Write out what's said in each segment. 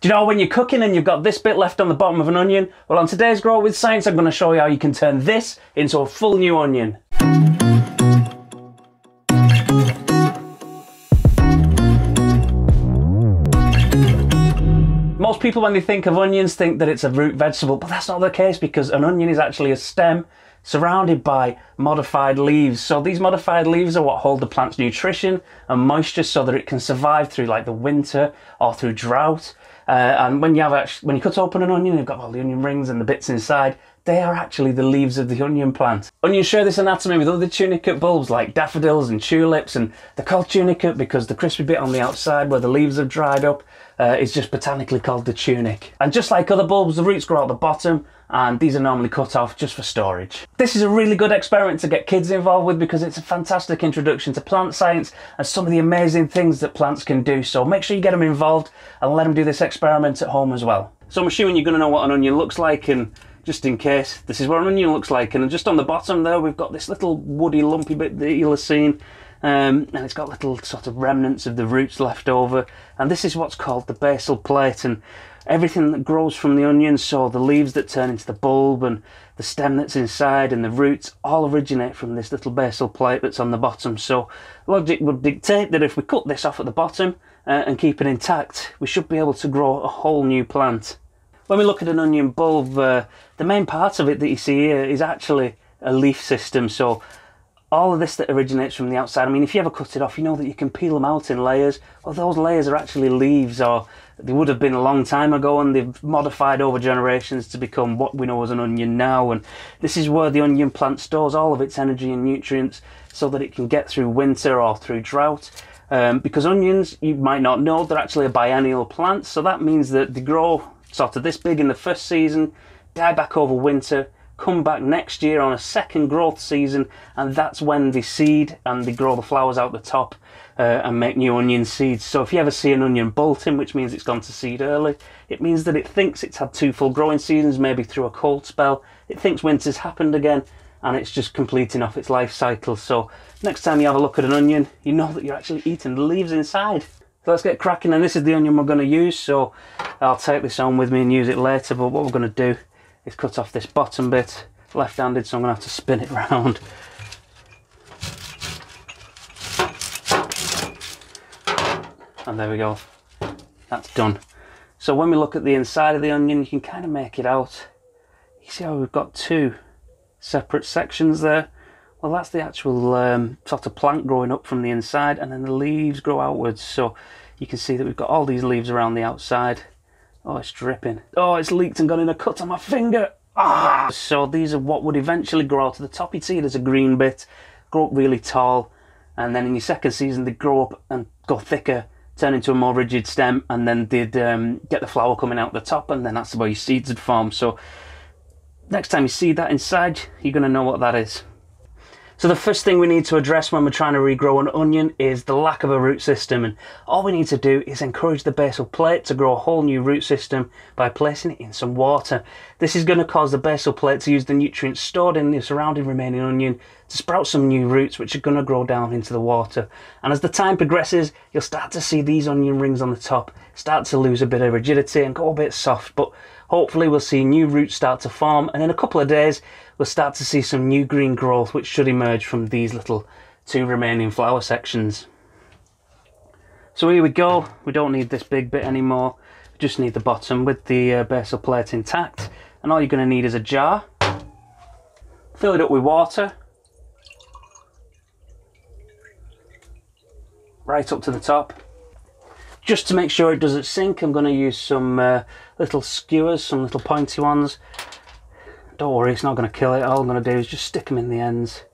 Do you know when you're cooking and you've got this bit left on the bottom of an onion? Well, on today's Grow with Science, I'm going to show you how you can turn this into a full new onion. Most people, when they think of onions, think that it's a root vegetable, but that's not the case because an onion is actually a stem surrounded by modified leaves. So these modified leaves are what hold the plant's nutrition and moisture so that it can survive through like the winter or through drought. Uh, and when you have actually, when you cut open an onion, you've got all the onion rings and the bits inside. They are actually the leaves of the onion plant. Onions share this anatomy with other tunicate bulbs like daffodils and tulips, and they're called tunicate because the crispy bit on the outside where the leaves have dried up uh, is just botanically called the tunic. And just like other bulbs, the roots grow out the bottom, and these are normally cut off just for storage. This is a really good experiment to get kids involved with because it's a fantastic introduction to plant science and some of the amazing things that plants can do. So make sure you get them involved and let them do this experiment at home as well. So I'm assuming you're going to know what an onion looks like and just in case, this is what an onion looks like. And just on the bottom there, we've got this little woody lumpy bit that you'll have seen. Um, and it's got little sort of remnants of the roots left over. And this is what's called the basal plate. And everything that grows from the onion, so the leaves that turn into the bulb and the stem that's inside and the roots all originate from this little basal plate that's on the bottom. So logic would dictate that if we cut this off at the bottom uh, and keep it intact, we should be able to grow a whole new plant. When we look at an onion bulb, uh, the main part of it that you see here is actually a leaf system. So all of this that originates from the outside, I mean, if you ever cut it off, you know that you can peel them out in layers. Well, those layers are actually leaves or they would have been a long time ago and they've modified over generations to become what we know as an onion now. And this is where the onion plant stores all of its energy and nutrients so that it can get through winter or through drought. Um, because onions you might not know they're actually a biennial plant. So that means that they grow sort of this big in the first season die back over winter come back next year on a second growth season and that's when they seed and they grow the flowers out the top uh, and make new onion seeds. So if you ever see an onion bolting, which means it's gone to seed early, it means that it thinks it's had two full growing seasons, maybe through a cold spell. It thinks winter's happened again and it's just completing off its life cycle. So next time you have a look at an onion, you know that you're actually eating the leaves inside. So let's get cracking and this is the onion we're going to use. So I'll take this on with me and use it later. But what we're going to do is cut off this bottom bit left-handed so I'm to have to spin it round. And there we go. That's done. So when we look at the inside of the onion you can kind of make it out. You see how we've got two separate sections there? Well that's the actual um, sort of plant growing up from the inside and then the leaves grow outwards. So you can see that we've got all these leaves around the outside oh it's dripping. Oh it's leaked and gone in a cut on my finger. Ah. So these are what would eventually grow out to the top. You'd see as a green bit. Grow up really tall. And then in your second season they grow up and go thicker turn into a more rigid stem, and then they'd um, get the flower coming out the top, and then that's where your seeds would form. So next time you see that inside, you're going to know what that is. So the first thing we need to address when we're trying to regrow an onion is the lack of a root system and all we need to do is encourage the basal plate to grow a whole new root system by placing it in some water. This is going to cause the basal plate to use the nutrients stored in the surrounding remaining onion to sprout some new roots which are going to grow down into the water. And as the time progresses you'll start to see these onion rings on the top start to lose a bit of rigidity and go a bit soft but hopefully we'll see new roots start to form and in a couple of days we'll start to see some new green growth which should emerge from these little two remaining flower sections. So here we go, we don't need this big bit anymore, we just need the bottom with the uh, basal plate intact and all you're going to need is a jar, fill it up with water, right up to the top. Just to make sure it doesn't sink I'm going to use some uh, little skewers, some little pointy ones don't worry, it's not going to kill it. All I'm going to do is just stick them in the ends,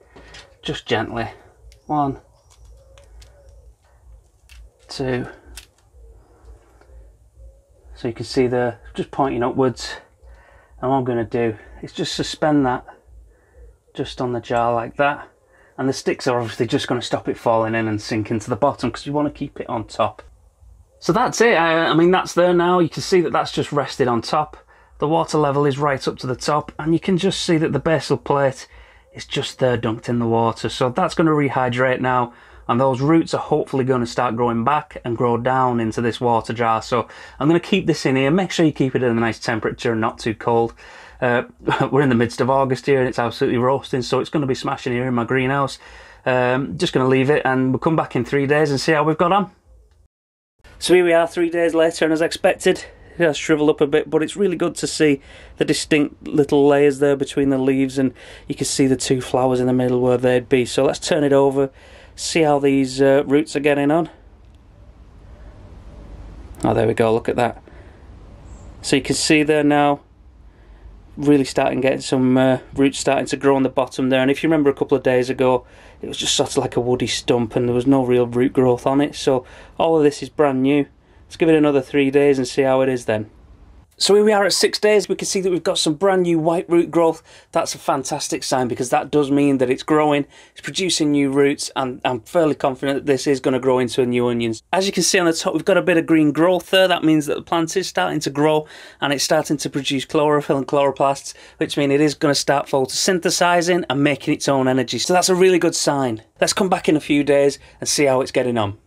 just gently. One, two. So you can see they're just pointing upwards. And what I'm going to do is just suspend that just on the jar like that. And the sticks are obviously just going to stop it falling in and sink into the bottom because you want to keep it on top. So that's it. I, I mean, that's there now. You can see that that's just rested on top. The water level is right up to the top and you can just see that the basal plate is just there dunked in the water. So that's going to rehydrate now and those roots are hopefully going to start growing back and grow down into this water jar. So I'm going to keep this in here. Make sure you keep it at a nice temperature and not too cold. Uh, we're in the midst of August here and it's absolutely roasting, so it's going to be smashing here in my greenhouse. Um, just going to leave it and we'll come back in three days and see how we've got on. So here we are three days later and as expected it has shriveled up a bit but it's really good to see the distinct little layers there between the leaves and you can see the two flowers in the middle where they'd be. So let's turn it over see how these uh, roots are getting on. Oh there we go look at that. So you can see there now really starting getting some uh, roots starting to grow on the bottom there. And if you remember a couple of days ago it was just sort of like a woody stump and there was no real root growth on it. So all of this is brand new. Let's give it another three days and see how it is then so here we are at six days, we can see that we've got some brand new white root growth. That's a fantastic sign because that does mean that it's growing, it's producing new roots, and I'm fairly confident that this is going to grow into a new onion. As you can see on the top, we've got a bit of green growth there. That means that the plant is starting to grow and it's starting to produce chlorophyll and chloroplasts, which mean it is going to start photosynthesizing and making its own energy. So that's a really good sign. Let's come back in a few days and see how it's getting on.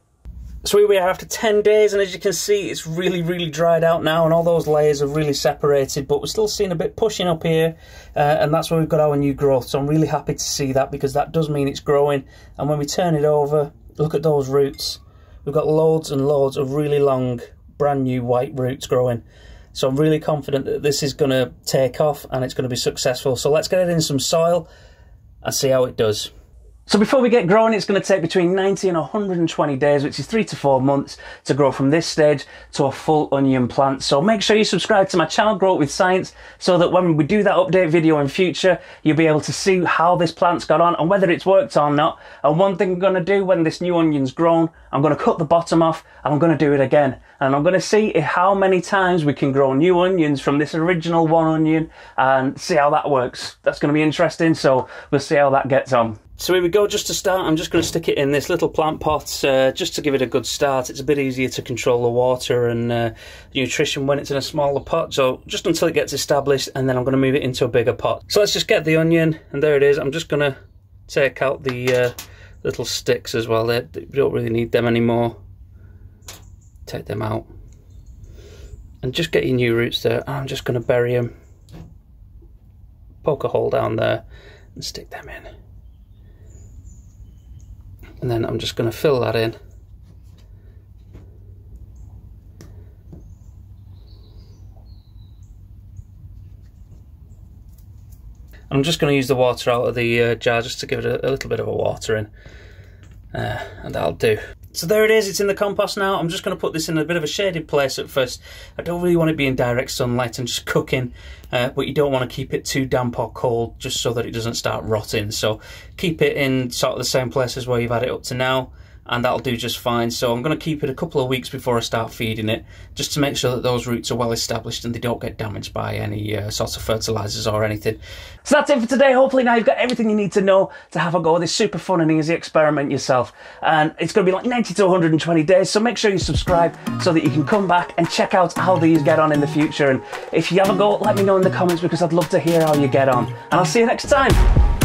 So here we are after 10 days and as you can see it's really really dried out now and all those layers are really separated but we're still seeing a bit pushing up here uh, and that's where we've got our new growth. So I'm really happy to see that because that does mean it's growing. And when we turn it over look at those roots. We've got loads and loads of really long brand new white roots growing. So I'm really confident that this is going to take off and it's going to be successful. So let's get it in some soil and see how it does. So before we get growing, it's going to take between 90 and 120 days, which is three to four months to grow from this stage to a full onion plant. So make sure you subscribe to my channel, Grow It With Science, so that when we do that update video in future, you'll be able to see how this plant's got on and whether it's worked or not. And one thing I'm going to do when this new onion's grown, I'm going to cut the bottom off and I'm going to do it again. And I'm going to see how many times we can grow new onions from this original one onion and see how that works. That's going to be interesting. So we'll see how that gets on. So here we go, just to start, I'm just going to stick it in this little plant pot uh, just to give it a good start. It's a bit easier to control the water and uh, nutrition when it's in a smaller pot, so just until it gets established and then I'm going to move it into a bigger pot. So let's just get the onion, and there it is. I'm just going to take out the uh, little sticks as well. They, we don't really need them anymore. Take them out. And just get your new roots there. I'm just going to bury them. Poke a hole down there and stick them in and then I'm just going to fill that in I'm just going to use the water out of the uh, jar just to give it a, a, little bit of a watering uh, and that'll do. So there it is, it's in the compost now. I'm just going to put this in a bit of a shaded place at first. I don't really want it to be in direct sunlight and just cooking, uh, but you don't want to keep it too damp or cold just so that it doesn't start rotting. So keep it in sort of the same place as where you've had it up to now and that'll do just fine. So I'm going to keep it a couple of weeks before I start feeding it, just to make sure that those roots are well established and they don't get damaged by any uh, sorts of fertilizers or anything. So that's it for today. Hopefully now you've got everything you need to know to have a go at this super fun and easy experiment yourself. And it's going to be like 90 to 120 days, so make sure you subscribe so that you can come back and check out how these get on in the future. And if you have a go, let me know in the comments because I'd love to hear how you get on. And I'll see you next time.